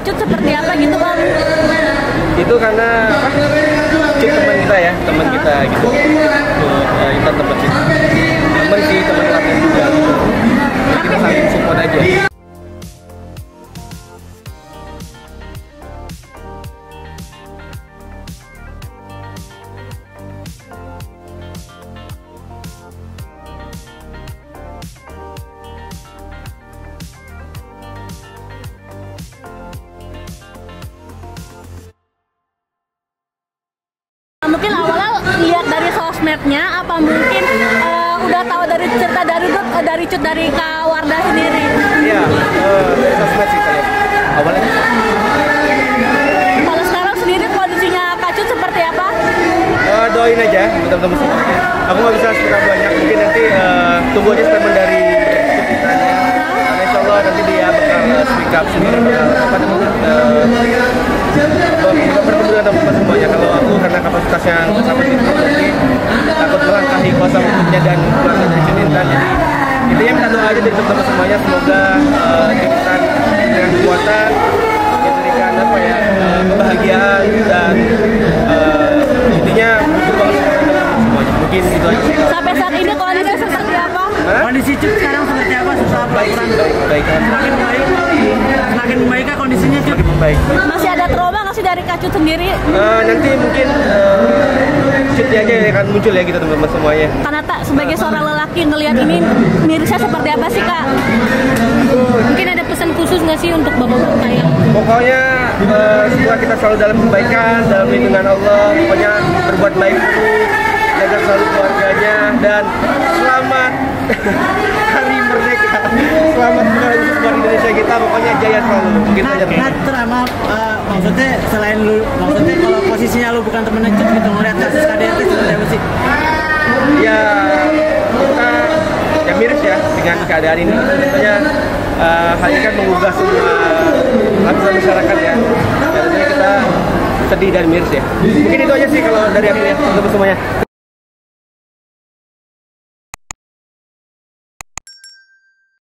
Cut seperti apa gitu bang? itu karena Cut teman kita ya teman kita gitu Cut, eh, kita teman Mungkin awalnya lihat dari sosmednya, apa mungkin eh, udah tahu dari cerita dari Cut, eh, dari Cut dari Kak Wardah sendiri? iya dari sosmed sih saya awalnya Kalau sekarang sendiri kondisinya Kak Cut seperti apa? Eh, doain aja teman-teman semuanya aku nggak bisa cerita banyak mungkin nanti eh, tunggu aja statement dari ceritanya insya Allah nanti dia bakal speak up sendiri bakal apa namanya bertemu dengan teman-teman semuanya. Kalau aku karena kapasitasnya situ nanti takut melangkahi kuasa hukumnya dan keluarga dari Junintan jadi intinya minta doa aja dari teman-teman semuanya. Semoga uh, diberikan dengan kekuatan diberikan apa ya eh, kebahagiaan dan eh, intinya butuh banget semuanya. Mungkin itu aja. Sampai saat ini kondisinya seperti apa? Hah? Kondisi Cut sekarang seperti apa? Setelah baik pelaporan? baik baik. Semakin membaik, semakin membaikkah kondisinya membaik. Masih ada trauma sih dari Kak Cut sendiri? Eh, nanti mungkin uh, yang akan muncul ya gitu teman-teman semuanya Karena tak sebagai seorang lelaki ngelihat ini mirisnya seperti apa sih kak? Mungkin ada pesan khusus nggak sih untuk bapak-bapak yang Pokoknya eh, semoga kita selalu dalam kebaikan, dalam lindungan Allah. Pokoknya berbuat baik terus, jaga selalu keluarganya dan selamat Hari Merdeka. Selamat Indonesia kita. Pokoknya jaya selalu. Gitu Nah, aja. nah terama uh, maksudnya selain lu, maksudnya kalau posisinya lu bukan temen Cut gitu ngeliat kasus KDRT seperti apa sih? Ya kita ya miris ya dengan keadaan ini. Tentunya eh, hal ini kan menggugah semua lapisan masyarakat ya. Dan tentunya kita sedih dan miris ya. Mungkin itu aja sih kalau dari aku ya, teman-teman semuanya.